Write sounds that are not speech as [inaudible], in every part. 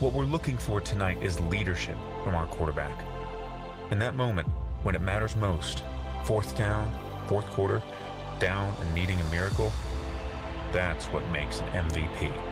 What we're looking for tonight is leadership from our quarterback. In that moment, when it matters most, fourth down, fourth quarter, down and needing a miracle, that's what makes an MVP.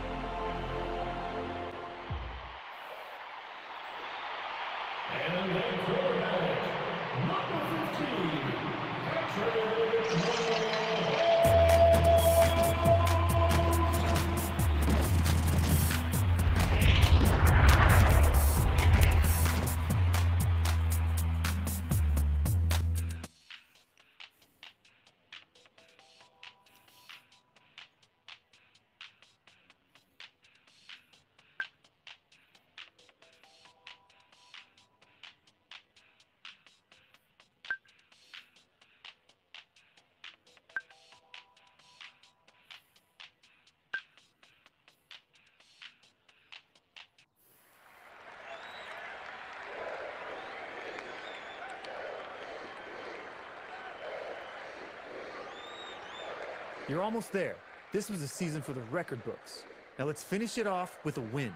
You're almost there. This was a season for the record books. Now let's finish it off with a win.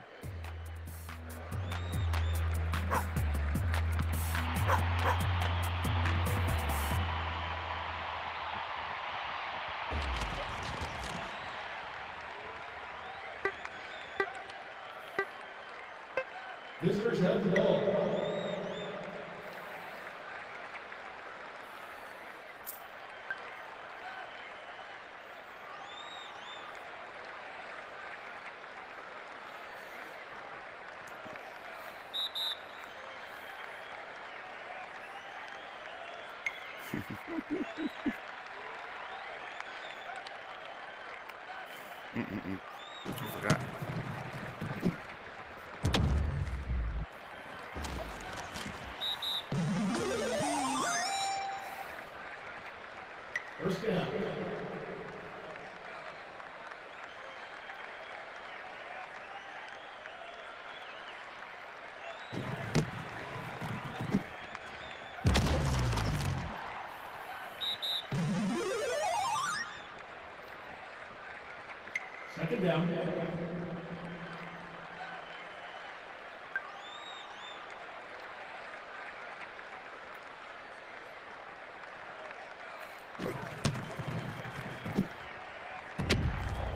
Down.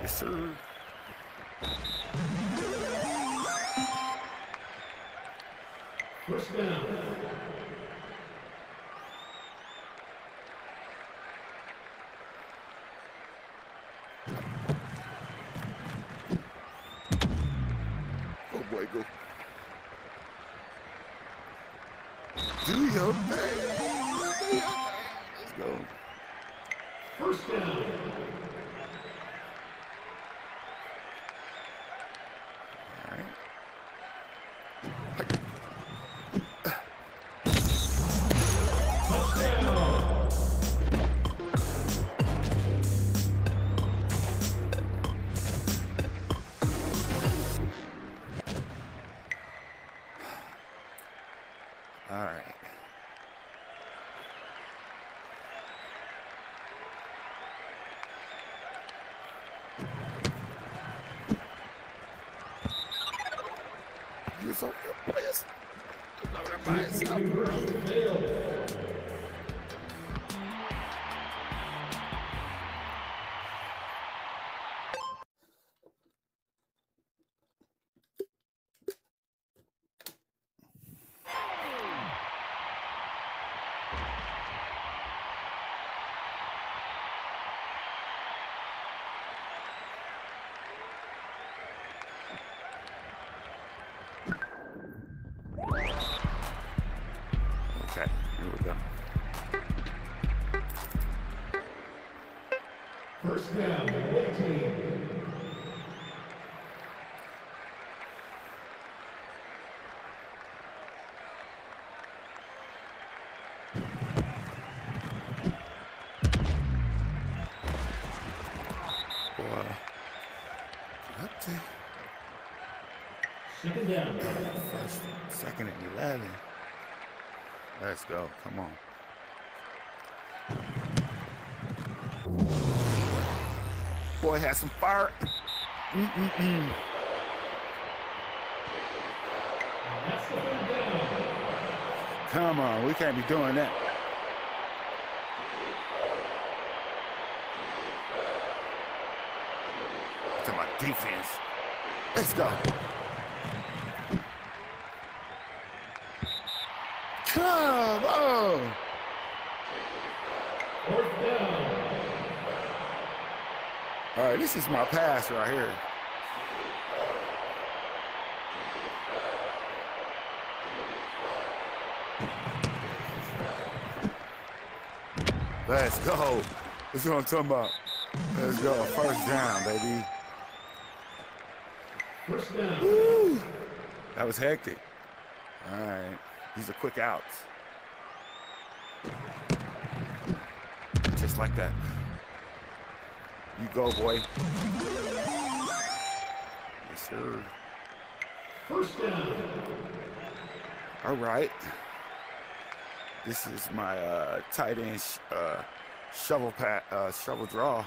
Yes, sir. First down. Oh boy, go. Do your You're so good, please. I'm here we go. First down, 18. Boy. Second down. First, second and 11. Let's go. Come on. Boy has some fire. Mm -mm -mm. Come on, we can't be doing that. To my defense. Let's go. Come on. Fourth down. All right, this is my pass right here. Let's go. That's what I'm talking about. Let's go. First down, baby. First down. Woo. That was hectic. All right. These are quick outs. Just like that. You go, boy. Yes, sir. First down. All right. This is my uh, tight end sh- uh, shovel pat, uh, shovel draw.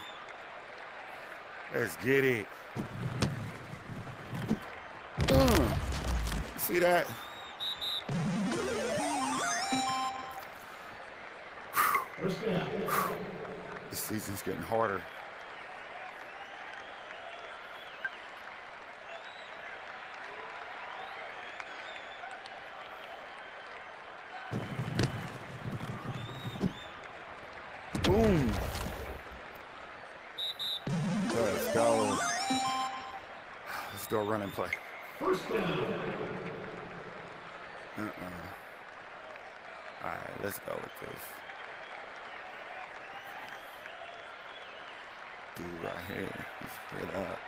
Let's get it. Mm. See that? Season's getting harder. Boom. Let's go. Let's do a run and play. First down. Uh-uh. All right, let's go with this. Dude right here. Let's get up.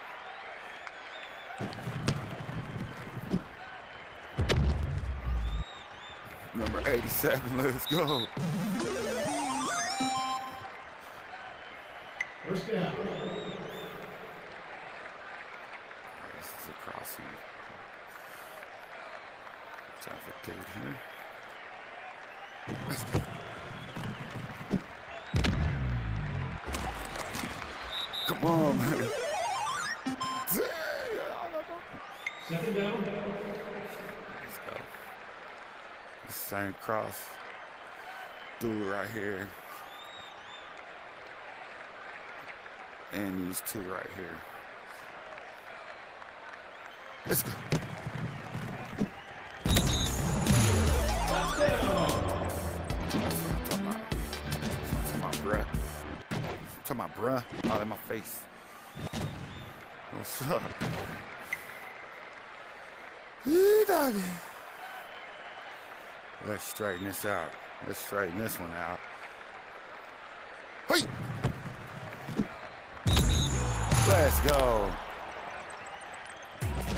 Number 87, let's go. Cross. Dude right here. And these two right here. Let's go. To my bruh. All in my face. What's up? Yee, doggy. Let's straighten this out. Let's straighten this one out. Hey! Let's go.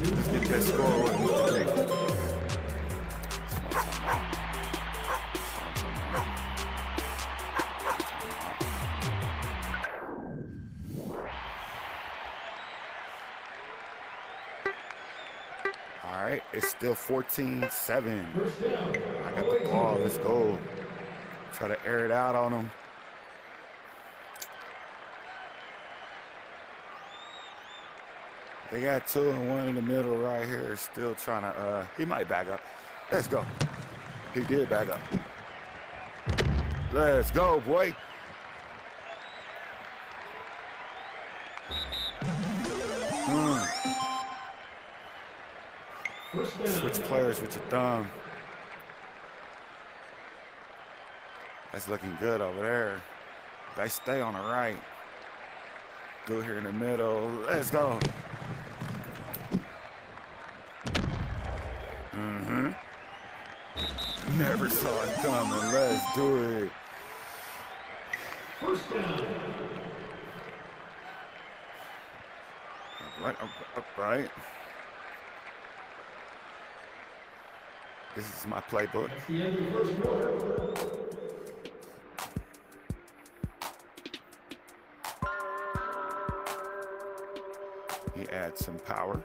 Let's get that score. All right, it's still 14-7. I the ball. Let's go. Try to air it out on him. They got two and one in the middle right here. Still trying to. Uh, he might back up. Let's go. He did back up. Let's go, boy. Mm. Switch players with your thumb. That's looking good over there. They stay on the right. Go here in the middle. Let's go. Mm-hmm. Never saw it coming. Let's do it. First down. Right, up, up, right. This is my playbook. some power.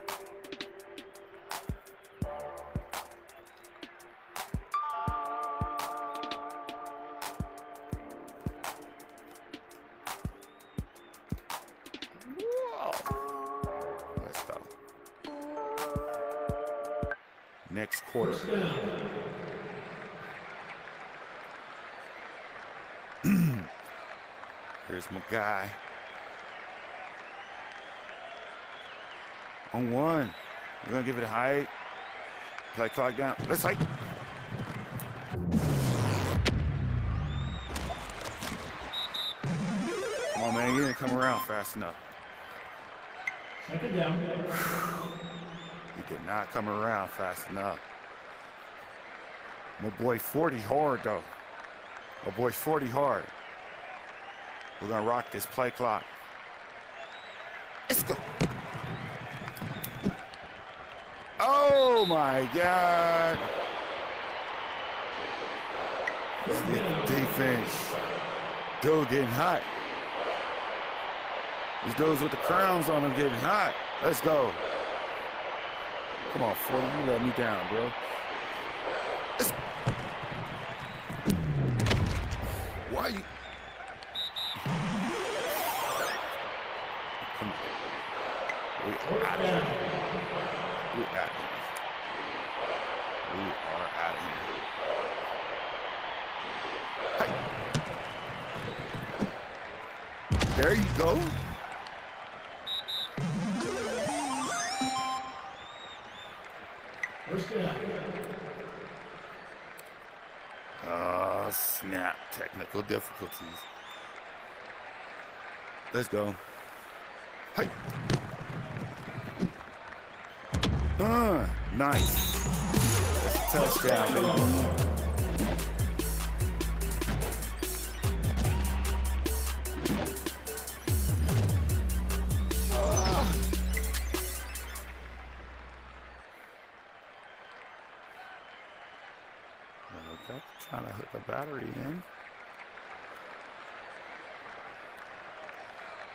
next quarter. [clears throat] Here's my guy. On one. We're gonna give it a height. Play clock down. Let's hike. Come on, man. You didn't come around fast enough. Second down. He did not come around fast enough. My boy 40 hard though. My boy 40 hard. We're gonna rock this play clock. Let's go. Oh my God. Defense. Dude getting hot. These dudes with the crowns on them getting hot. Let's go. Come on, 40, you let me down, bro. There you go. Oh, snap. Technical difficulties. Let's go. Hey. Uh, nice. That's a touchdown, trying to hook a battery in.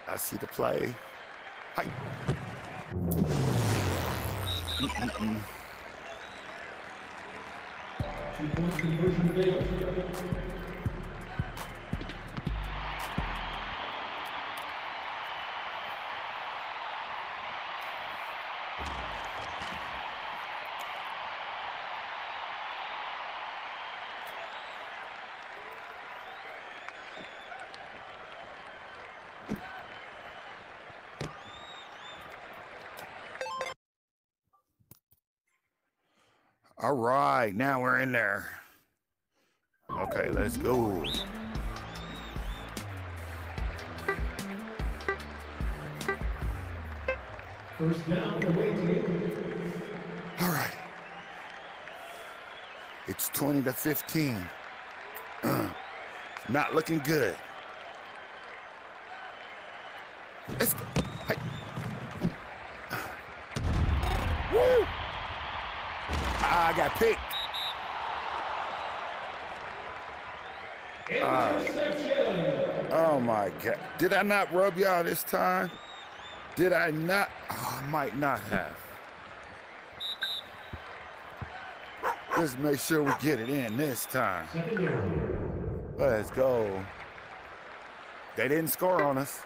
I see the play. Hi. Mm-mm-mm. Two points All right, now we're in there. Okay, let's go. First down. All right. It's 20 to 15. [clears throat] Not looking good. Let's go. Hey. Woo! Ah, got picked. Interception. Oh my God. Did I not rub y'all this time? Did I not? Oh, I might not have. Let's make sure we get it in this time. Let's go. They didn't score on us.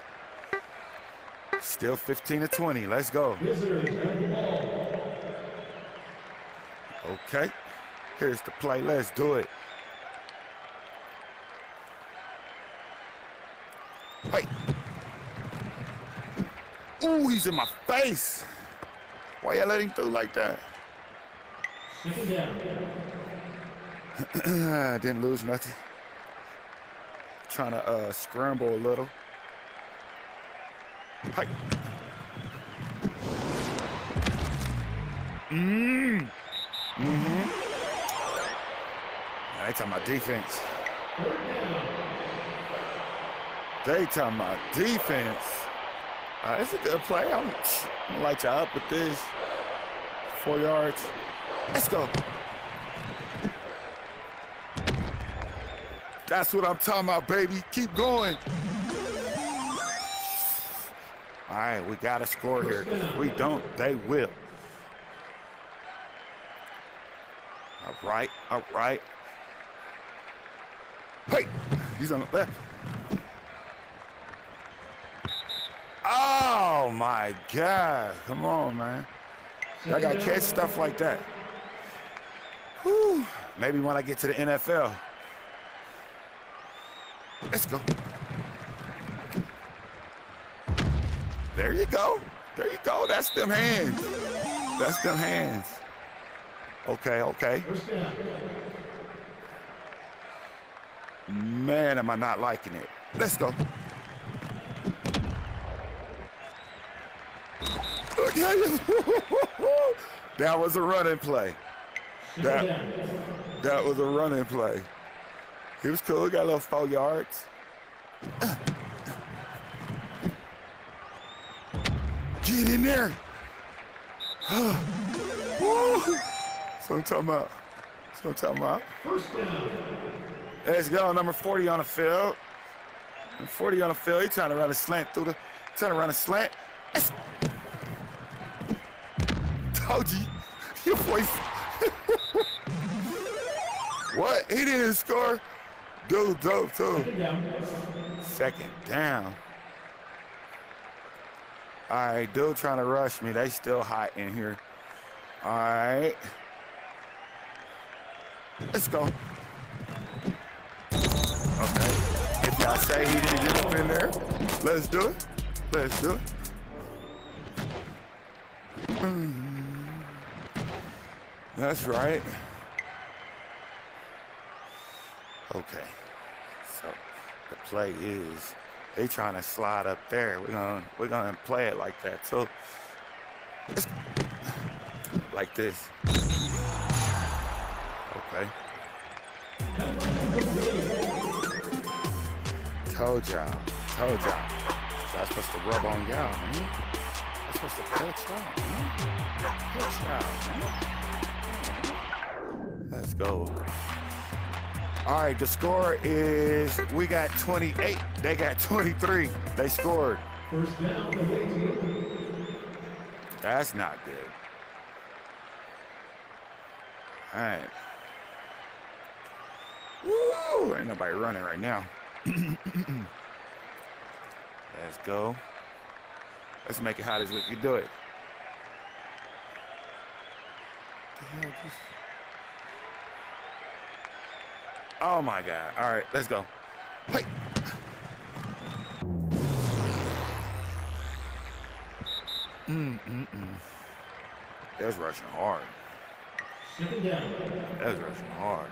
Still 15 to 20. Let's go. Visitors have the ball. Okay. Here's the play. Let's do it. Hey. Ooh, he's in my face. Why you let him through like that? [clears throat] Down. Didn't lose nothing. Trying to uh, scramble a little. Hi. Mmm. Mm-hmm. They talking about defense. They talking about defense. Uh, it's a good play. I'm, I'm light you up with this. Four yards. Let's go. That's what I'm talking about, baby. Keep going. All right, we got to score here. If we don't, they will. Right, all right. Hey, he's on the left. Oh my God! Come on, man. I got to catch stuff like that. Whew. Maybe when I get to the NFL. Let's go. There you go. There you go. That's them hands. That's them hands. Okay, okay. Man, am I not liking it. Let's go. [laughs] that was a running play. That, that was a running play. He was cool. Got a little four yards. Get in there. [sighs] What I'm talking about. What I'm talking about. Let's go. Number 40 on the field. Number 40 on the field. He trying to run a slant through the. Trying to run a slant. It's- Told you. [laughs] Your voice. [laughs] what? He didn't score. Dude, dope too. Second down. Second down. All right, dude trying to rush me. They still hot in here. All right. Let's go. Okay. If y'all say he didn't get up in there, let's do it. Let's do it. Mm. That's right. Okay. So the play is they trying to slide up there. We're gonna we're gonna play it like that. So like this. Okay. Told y'all. Told y'all. That's supposed to rub on y'all, man. That's supposed to touch y'all, man. Touch y'all. Let's go. All right, the score is we got 28. They got 23. They scored. First down. That's not good. All right. Woo! Ain't nobody running right now. [clears throat] Let's go. Let's make it hot as we can do it. The hell just- Oh my God. All right, let's go. Hey. Mm-mm-mm. That's rushing hard. Second down. That's rushing hard.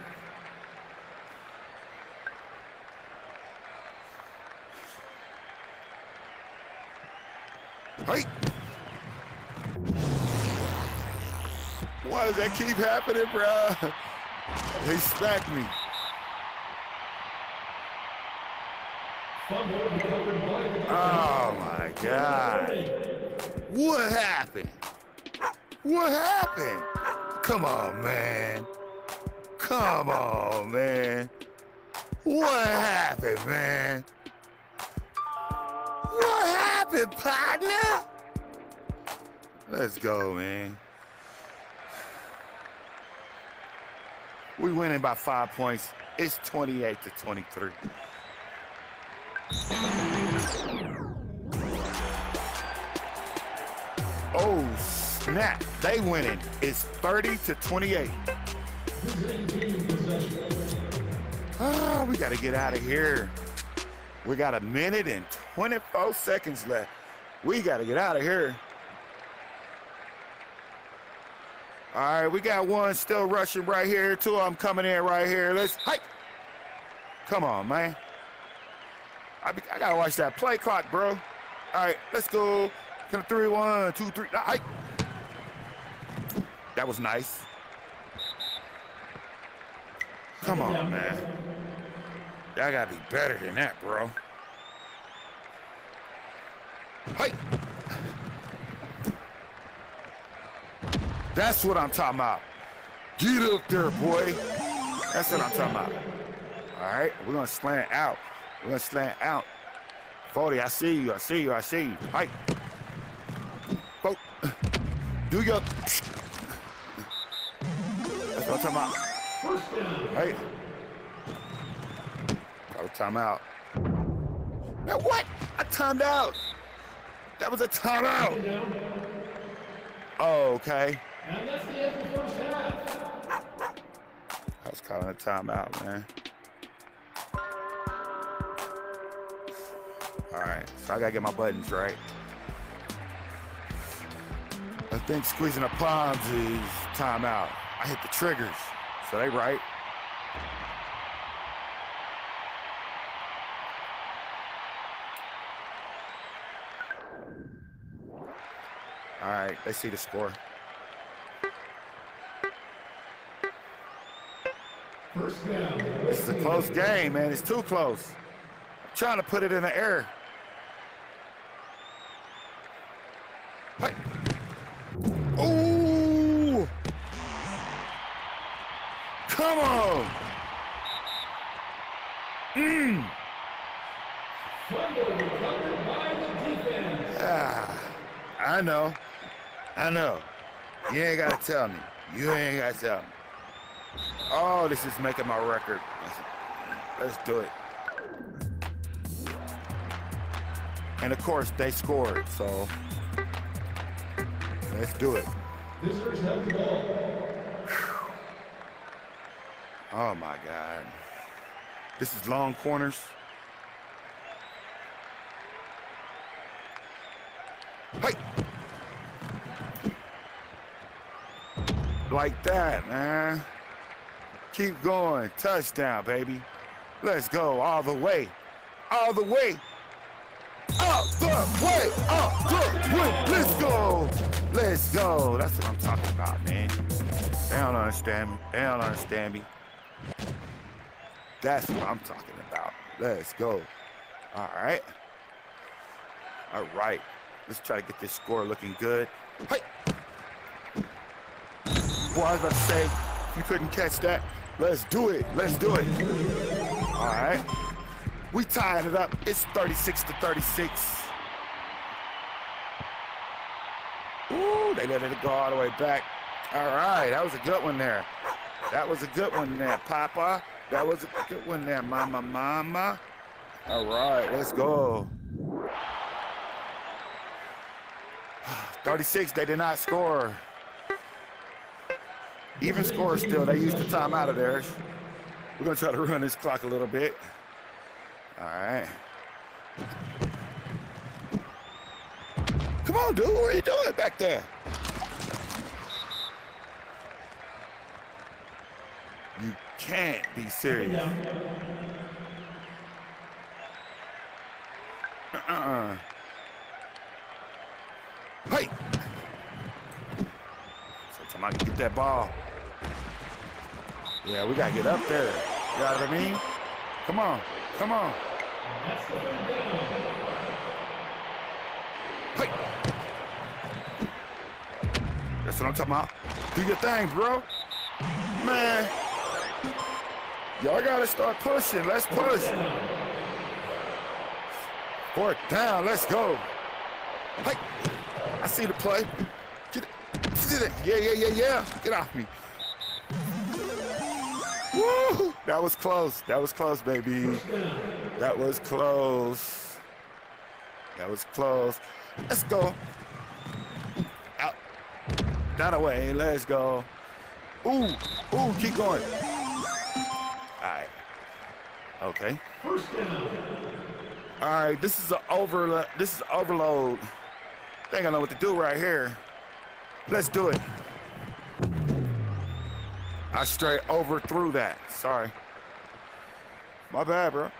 Hey! Why does that keep happening, bruh? He smacked me. Oh my God. What happened? What happened? Come on, man. Come on, man. What happened, man? What happened, partner? Let's go, man. We winning by five points. It's 28 to 23. Oh, snap. They winning. It's 30 to 28. Ah, we got to get out of here. We got a minute and 24 seconds left. We got to get out of here. All right, we got one still rushing right here. Two of them coming in right here. Let's hike. Come on, man. I, be, I gotta watch that play clock, bro. All right, let's go. Of three, one, two, three. Right. That was nice. Come on, man. Y'all gotta be better than that, bro. Hey. That's what I'm talking about. Get up there, boy. That's what I'm talking about. All right, we're gonna slant out. We're gonna slant out. 40, I see you, I see you, I see you. Hey. Go. Do your. That's what I'm talking about. Hey. A timeout. Now what? I timed out. That was a timeout. Oh, okay. I was calling a timeout, man. All right, so I gotta get my buttons right. I think squeezing the palms is timeout. I hit the triggers, so they right. All right, they see the score. This is a close game, man. It's too close. I'm trying to put it in the air. Hey. Ooh! Come on! Defense. Ah, I know. I know. You ain't gotta tell me. You ain't gotta tell me. Oh, this is making my record. Let's, do it. And of course, they scored, so let's do it. Visitors have the ball. Oh my God. This is long corners. Hey! Like that, man. Keep going. Touchdown, baby. Let's go all the way. All the way. All the way. All the way. Let's go. Let's go. That's what I'm talking about, man. They don't understand me. They don't understand me. That's what I'm talking about. Let's go. All right. All right. Let's try to get this score looking good. Hey! Boy, I was about to say, you couldn't catch that, let's do it. Let's do it. All right. We tying it up. It's 36 to 36. Ooh, they let it go all the way back. All right, that was a good one there. That was a good one there, Papa. That was a good one there, Mama, Mama. All right, let's go. [sighs] 36, they did not score. Even score still, they used the time out of theirs. We're gonna try to run this clock a little bit. All right. Come on, dude, what are you doing back there? You can't be serious. Uh-uh. Hey! So somebody get that ball. Yeah, we gotta get up there. You know what I mean? Come on, come on. Hey! That's what I'm talking about. Do your thing, bro. Man. Y'all gotta start pushing. Let's push. Fourth down. Let's go. Hey, I see the play. Get it. Yeah, yeah, yeah, yeah. Get off me. That was close. That was close, baby. That was close. That was close. Let's go. Out. That away. Let's go. Ooh, ooh, keep going. All right. Okay. All right, this is an overload. This is overload. Ain't gonna know what to do right here. Let's do it. I straight overthrew that. Sorry. My bad, bro.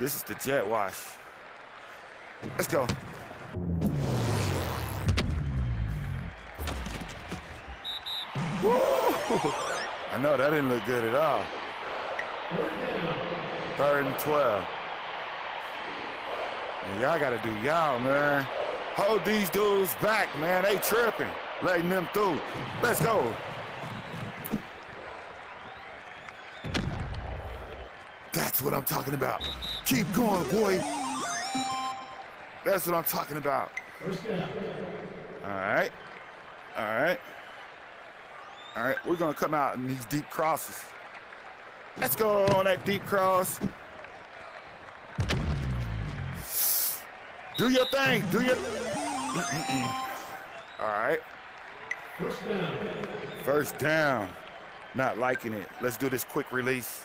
This is the jet wash. Let's go. Woo! I know that didn't look good at all. Third and 12. And y'all gotta do y'all, man. Hold these dudes back, man. They tripping. Letting them through. Let's go. That's what I'm talking about. Keep going, boy. That's what I'm talking about. All right. All right. All right. We're going to come out in these deep crosses. Let's go on that deep cross. Do your thing. Do your. All right. First down. Not liking it. Let's do this quick release.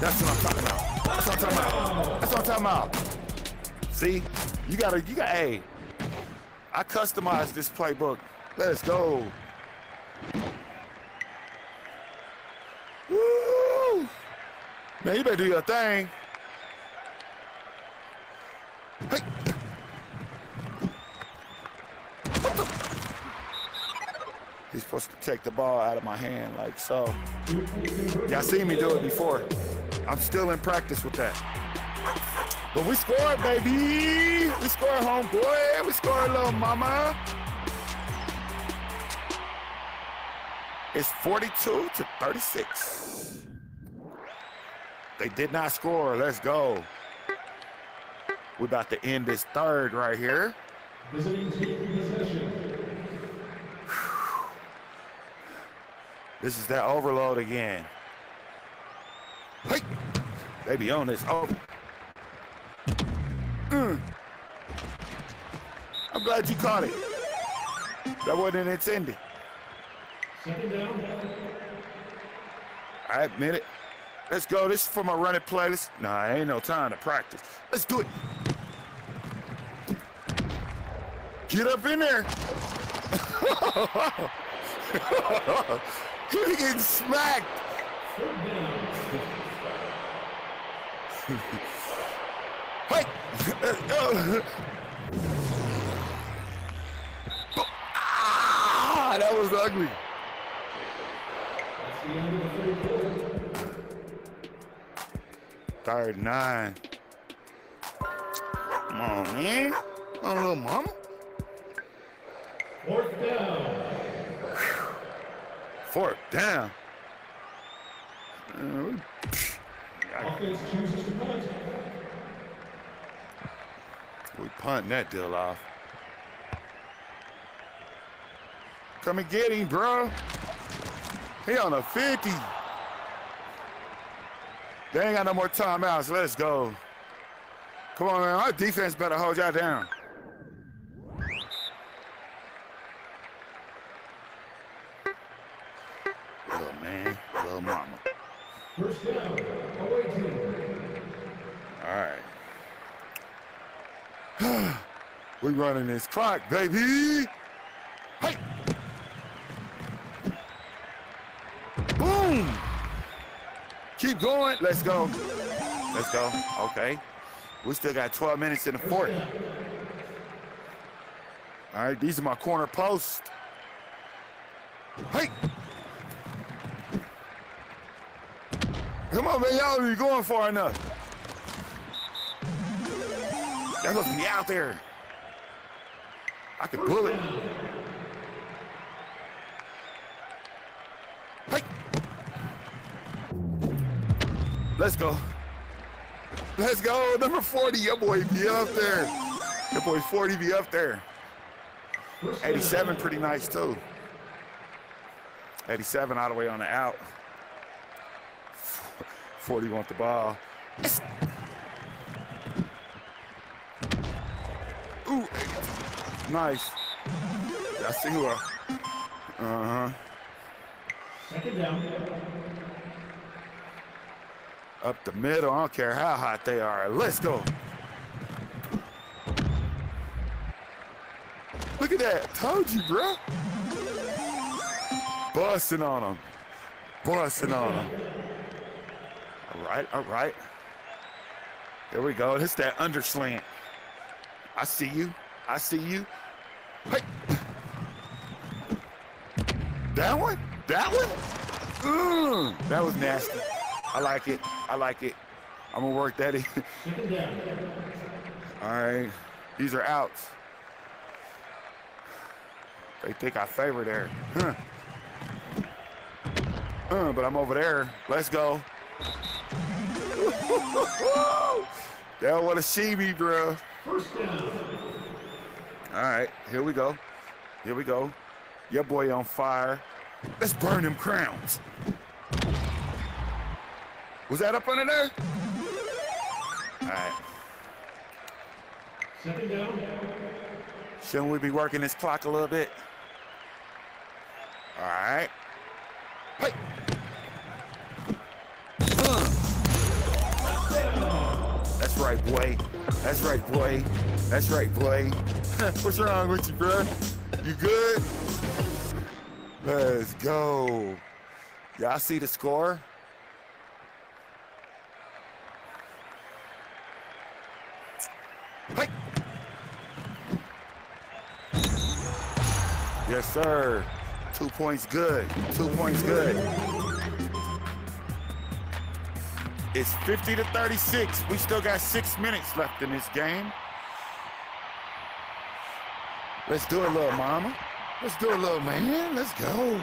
That's what I'm talking about. That's what I'm talking about. That's what I'm talking about. See, you gotta, you got, hey, I customized this playbook. Let's go. Woo! Man, you better do your thing. Hey. He's supposed to take the ball out of my hand like so. Y'all seen me do it before. I'm still in practice with that. But we scored, baby. We scored, homeboy. We scored, little mama. It's 42 to 36. They did not score. Let's go. We're about to end this third right here. This is that overload again. Hey, they be on this. Oh. Mm. I'm glad you caught it. That wasn't intended. I admit it. Let's go. This is for my running playlist. Nah, ain't no time to practice. Let's do it. Get up in there. [laughs] he be getting smacked. [laughs] hey. [laughs] ah, that was ugly. Third nine. Come on, man. Come on, little mama. Fourth down. Fourth down. We- Offense chooses to punt. We punting that deal off. Come and get him, bro. He on a 50. They ain't got no more timeouts. Let's go. Come on, man. Our defense better hold y'all down. Little man, little mama. First down. All right. [sighs] we running this clock, baby. Hey. Boom. Keep going. Let's go. Let's go. Okay. We still got 12 minutes in the fourth. All right, these are my corner posts. Hey. Come on, man. Y'all be going far enough. That must be out there. I can pull it. Let's go. Let's go. Number 40. Your boy be up there. Your boy 40 be up there. 87 pretty nice too. 87 all the way on the out. 40 want the ball. Ooh, nice. I see who. Uh huh. Second down. Up the middle. I don't care how hot they are. Let's go. Look at that. Told you, bro. Busting on them. Busting on them. All right, all right. There we go. It's that underslant. I see you. I see you. Hey. That one? That one? Mm, that was nasty. I like it. I like it. I'm gonna work that in. [laughs] All right. These are outs. They think I favor there. Huh. Uh, but I'm over there. Let's go. [laughs] they don't want to see me, bro. All right, here we go. Here we go. Your boy on fire. Let's burn them crowns. Was that up under there? All right. Shouldn't we be working this clock a little bit? All right. Hey. Uh. right, boy. That's right, boy. That's right, boy. [laughs] What's wrong with you, bro? You good? Let's go. Y'all see the score? Yes, sir. Two points good. Two points good. It's 50 to 36. We still got six minutes left in this game. Let's do it, little mama. Let's do it, little man. Let's go.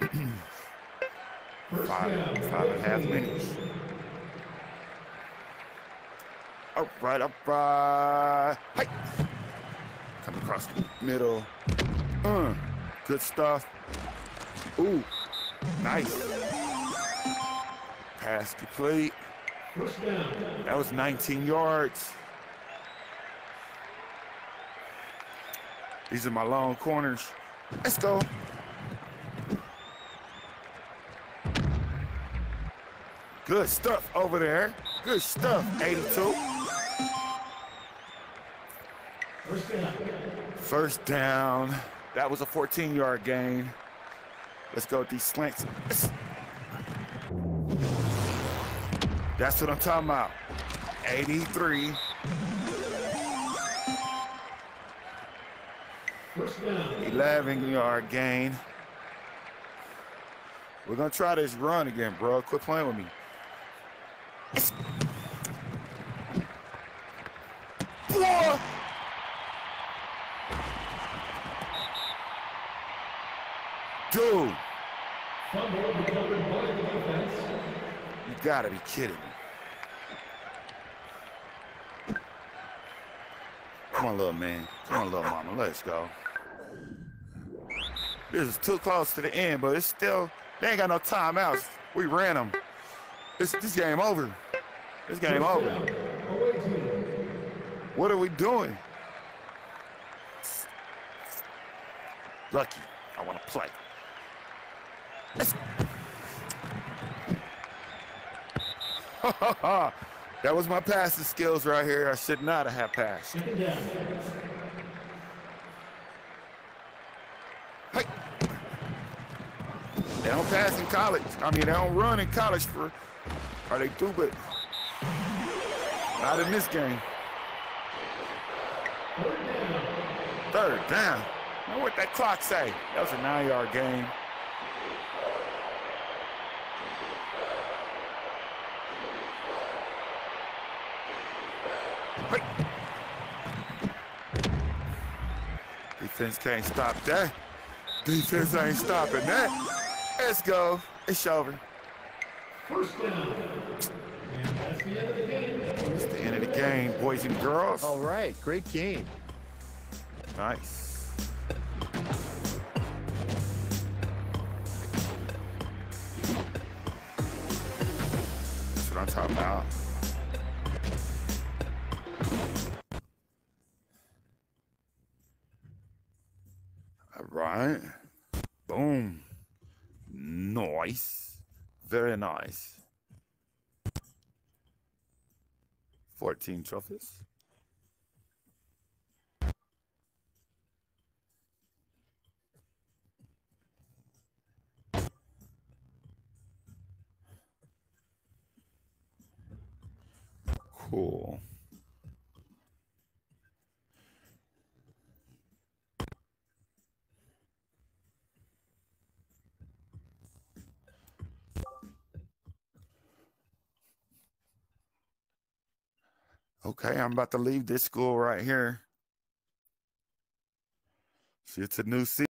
[clears throat] five, five and a half minutes. Up right, up right. Hey. Come across the middle. Uh, good stuff. Ooh, nice. Pass complete. That was 19 yards. These are my long corners. Let's go. Good stuff over there. Good stuff, 82. First down. That was a 14 yard gain. Let's go with these slants. That's what I'm talking about. 83. First down. 11 yard gain. We're gonna try this run again, bro. Quit playing with me. Defense. you gotta be kidding me. Come on, little man. Come on, little mama. Let's go. This is too close to the end, but it's still, they ain't got no timeouts. We ran them. This, this game over. This game over. What are we doing? Lucky, I want to play. That was my passing skills right here. I should not have passed. Hey. They don't pass in college. I mean, they don't run in college for, or they do, but not in this game. Third down. Now what that clock say? That was a nine-yard game. Defense can't stop that. Defense ain't stopping that. Let's go. It's over. First down. That's the end of the game. It's the end of the game, boys and girls. All right, great game. Nice. That's what I'm talking about. All right. Boom. Nice. Very nice. 14 trophies. Cool. Okay, I'm about to leave this school right here. See, it's a new season.